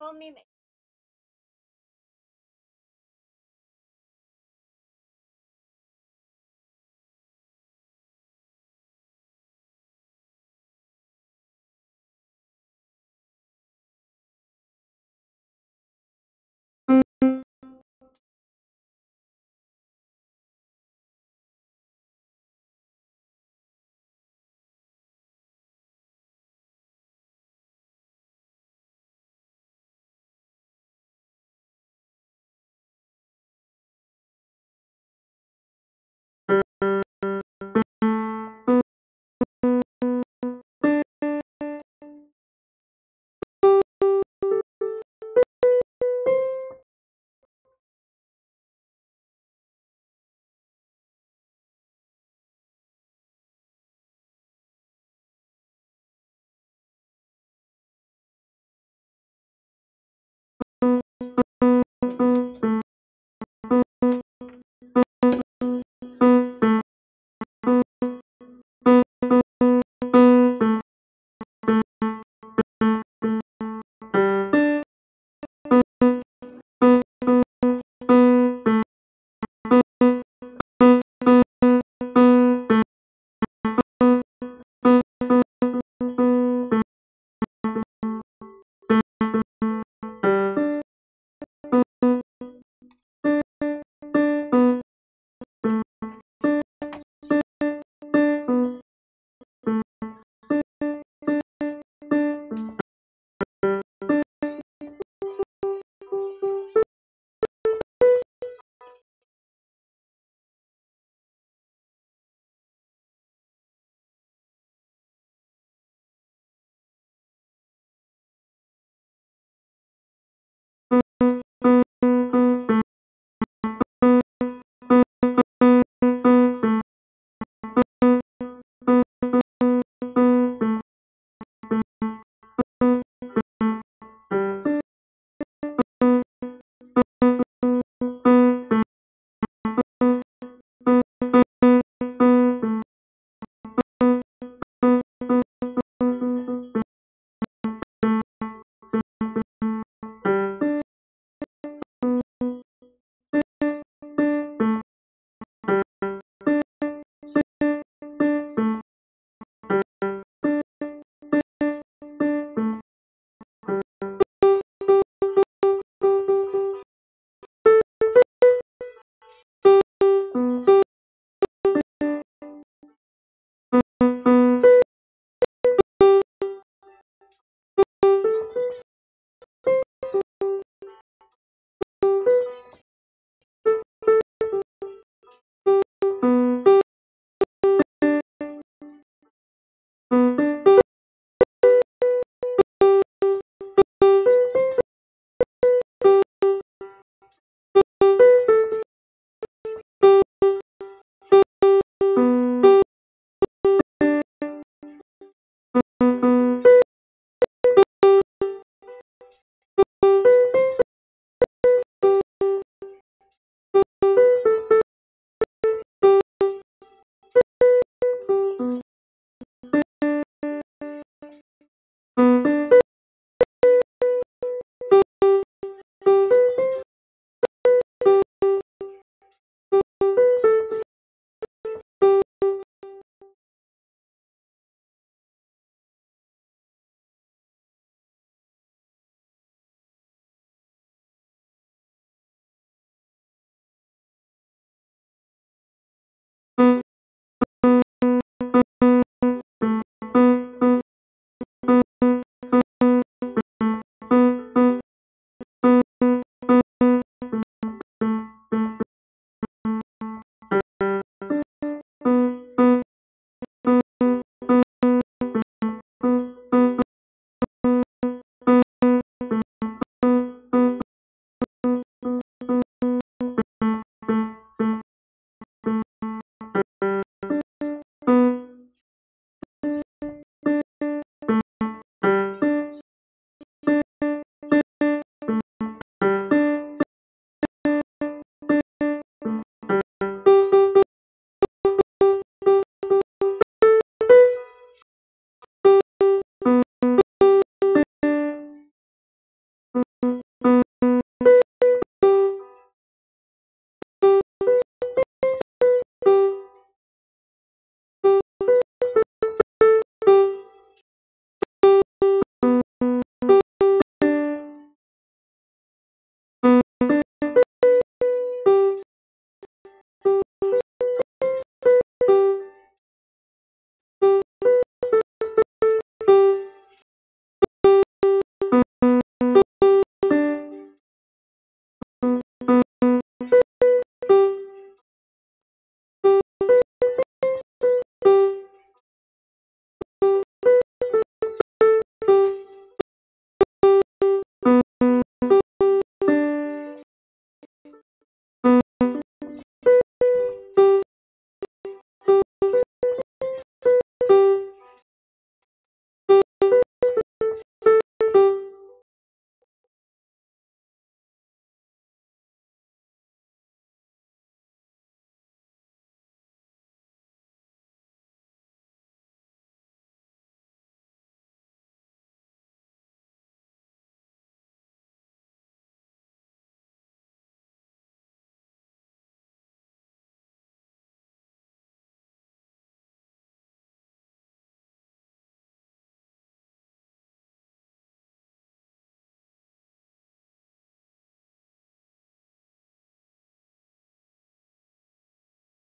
con